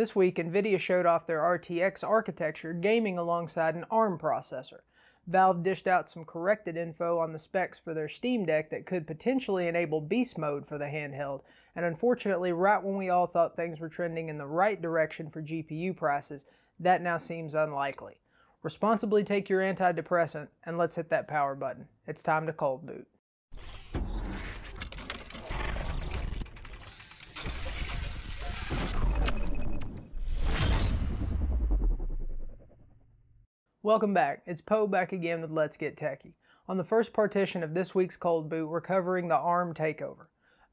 This week, NVIDIA showed off their RTX architecture gaming alongside an ARM processor. Valve dished out some corrected info on the specs for their Steam Deck that could potentially enable beast mode for the handheld, and unfortunately, right when we all thought things were trending in the right direction for GPU prices, that now seems unlikely. Responsibly take your antidepressant and let's hit that power button. It's time to cold boot. Welcome back. It's Poe back again with Let's Get Techy. On the first partition of this week's Cold Boot, we're covering the ARM takeover.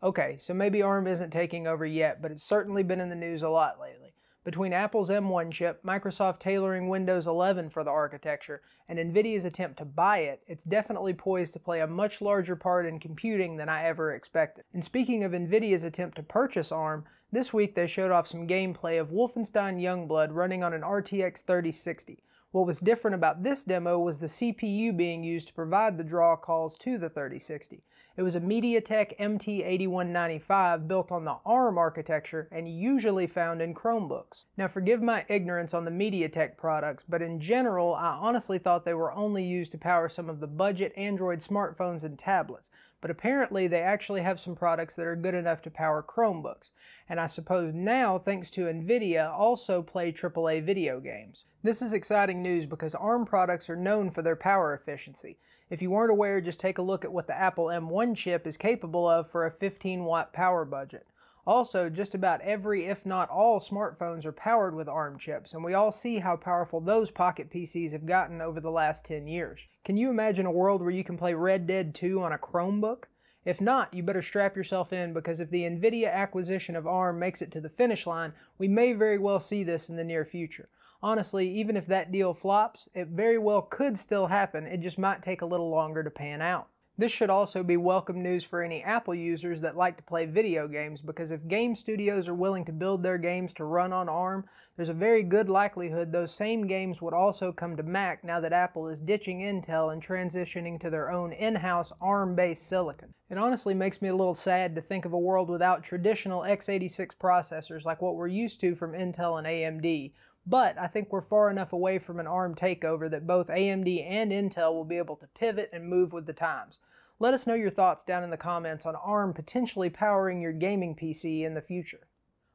Okay, so maybe ARM isn't taking over yet, but it's certainly been in the news a lot lately. Between Apple's M1 chip, Microsoft tailoring Windows 11 for the architecture, and NVIDIA's attempt to buy it, it's definitely poised to play a much larger part in computing than I ever expected. And speaking of NVIDIA's attempt to purchase ARM, this week they showed off some gameplay of Wolfenstein Youngblood running on an RTX 3060. What was different about this demo was the CPU being used to provide the draw calls to the 3060. It was a MediaTek MT8195 built on the ARM architecture and usually found in Chromebooks. Now forgive my ignorance on the MediaTek products, but in general I honestly thought they were only used to power some of the budget Android smartphones and tablets, but apparently they actually have some products that are good enough to power Chromebooks. And I suppose now, thanks to NVIDIA, also play AAA video games. This is exciting news because ARM products are known for their power efficiency. If you weren't aware, just take a look at what the Apple M1 chip is capable of for a 15 watt power budget. Also, just about every, if not all, smartphones are powered with ARM chips, and we all see how powerful those pocket PCs have gotten over the last 10 years. Can you imagine a world where you can play Red Dead 2 on a Chromebook? If not, you better strap yourself in because if the NVIDIA acquisition of ARM makes it to the finish line, we may very well see this in the near future. Honestly, even if that deal flops, it very well could still happen, it just might take a little longer to pan out. This should also be welcome news for any Apple users that like to play video games because if game studios are willing to build their games to run on ARM, there's a very good likelihood those same games would also come to Mac now that Apple is ditching Intel and transitioning to their own in-house ARM-based silicon. It honestly makes me a little sad to think of a world without traditional x86 processors like what we're used to from Intel and AMD, but I think we're far enough away from an ARM takeover that both AMD and Intel will be able to pivot and move with the times. Let us know your thoughts down in the comments on ARM potentially powering your gaming PC in the future.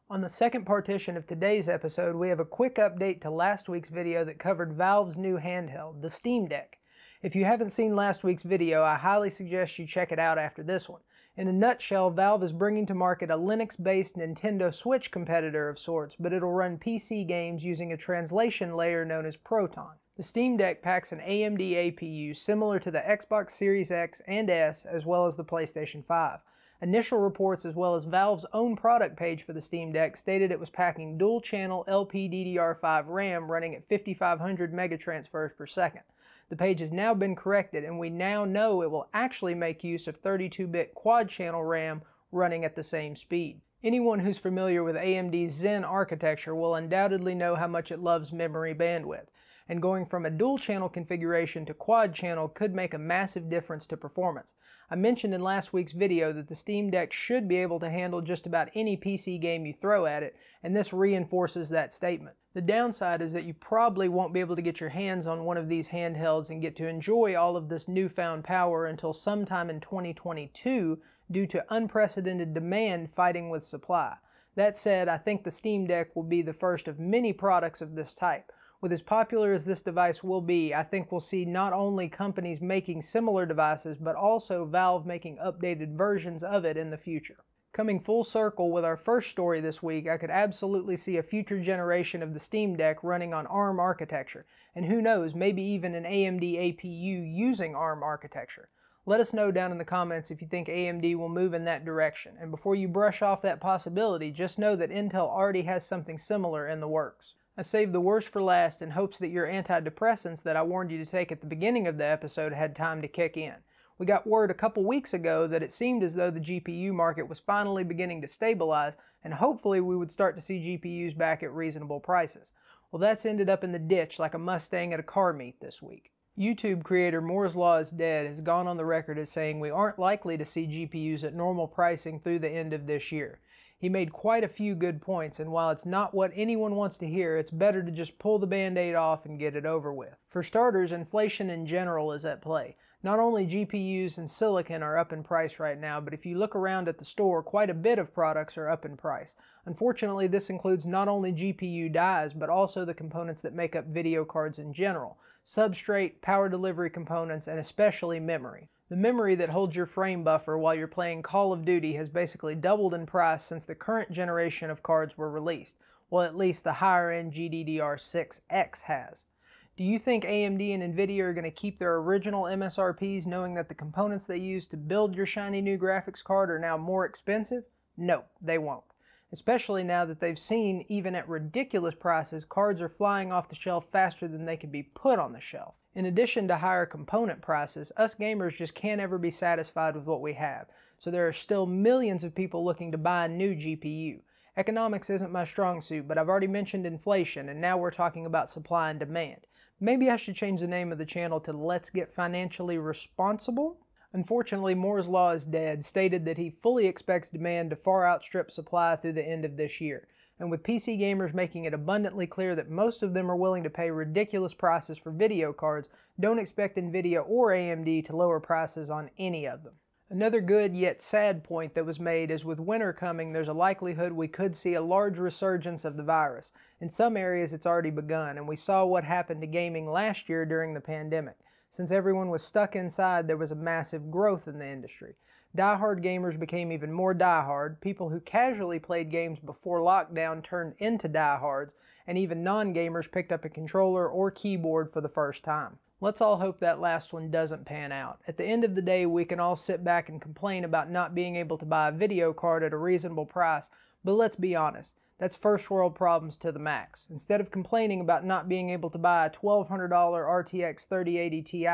On the second partition of today's episode, we have a quick update to last week's video that covered Valve's new handheld, the Steam Deck. If you haven't seen last week's video, I highly suggest you check it out after this one. In a nutshell, Valve is bringing to market a Linux-based Nintendo Switch competitor of sorts, but it'll run PC games using a translation layer known as Proton. The Steam Deck packs an AMD APU similar to the Xbox Series X and S as well as the PlayStation 5. Initial reports as well as Valve's own product page for the Steam Deck stated it was packing dual-channel LPDDR5 RAM running at 5500 megatransfers per second. The page has now been corrected and we now know it will actually make use of 32-bit quad-channel RAM running at the same speed. Anyone who's familiar with AMD's Zen architecture will undoubtedly know how much it loves memory bandwidth, and going from a dual channel configuration to quad channel could make a massive difference to performance. I mentioned in last week's video that the Steam Deck should be able to handle just about any PC game you throw at it, and this reinforces that statement. The downside is that you probably won't be able to get your hands on one of these handhelds and get to enjoy all of this newfound power until sometime in 2022 due to unprecedented demand fighting with supply. That said, I think the Steam Deck will be the first of many products of this type. With as popular as this device will be, I think we'll see not only companies making similar devices, but also Valve making updated versions of it in the future. Coming full circle with our first story this week, I could absolutely see a future generation of the Steam Deck running on ARM architecture, and who knows, maybe even an AMD APU using ARM architecture. Let us know down in the comments if you think AMD will move in that direction, and before you brush off that possibility, just know that Intel already has something similar in the works. I saved the worst for last in hopes that your antidepressants that I warned you to take at the beginning of the episode had time to kick in. We got word a couple weeks ago that it seemed as though the GPU market was finally beginning to stabilize, and hopefully we would start to see GPUs back at reasonable prices. Well, that's ended up in the ditch like a Mustang at a car meet this week. YouTube creator Moore's Law is Dead has gone on the record as saying we aren't likely to see GPUs at normal pricing through the end of this year. He made quite a few good points, and while it's not what anyone wants to hear, it's better to just pull the band aid off and get it over with. For starters, inflation in general is at play. Not only GPUs and silicon are up in price right now, but if you look around at the store, quite a bit of products are up in price. Unfortunately, this includes not only GPU dies, but also the components that make up video cards in general, substrate, power delivery components, and especially memory. The memory that holds your frame buffer while you're playing Call of Duty has basically doubled in price since the current generation of cards were released, well at least the higher end GDDR6X has. Do you think AMD and Nvidia are going to keep their original MSRPs knowing that the components they use to build your shiny new graphics card are now more expensive? No, they won't. Especially now that they've seen, even at ridiculous prices, cards are flying off the shelf faster than they can be put on the shelf. In addition to higher component prices, us gamers just can't ever be satisfied with what we have. So there are still millions of people looking to buy a new GPU. Economics isn't my strong suit, but I've already mentioned inflation, and now we're talking about supply and demand. Maybe I should change the name of the channel to Let's Get Financially Responsible? Unfortunately, Moore's Law is dead, stated that he fully expects demand to far outstrip supply through the end of this year. And with PC gamers making it abundantly clear that most of them are willing to pay ridiculous prices for video cards, don't expect Nvidia or AMD to lower prices on any of them. Another good yet sad point that was made is with winter coming, there's a likelihood we could see a large resurgence of the virus. In some areas, it's already begun, and we saw what happened to gaming last year during the pandemic. Since everyone was stuck inside, there was a massive growth in the industry. Die-hard gamers became even more die-hard. People who casually played games before lockdown turned into die-hards, and even non-gamers picked up a controller or keyboard for the first time. Let's all hope that last one doesn't pan out. At the end of the day, we can all sit back and complain about not being able to buy a video card at a reasonable price, but let's be honest, that's first world problems to the max. Instead of complaining about not being able to buy a $1,200 RTX 3080 Ti,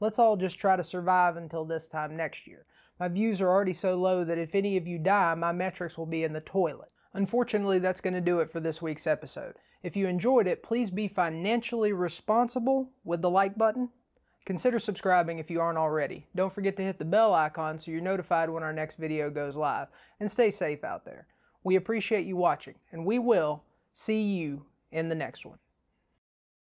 let's all just try to survive until this time next year. My views are already so low that if any of you die, my metrics will be in the toilet. Unfortunately, that's going to do it for this week's episode. If you enjoyed it, please be financially responsible with the like button. Consider subscribing if you aren't already. Don't forget to hit the bell icon so you're notified when our next video goes live. And stay safe out there. We appreciate you watching, and we will see you in the next one.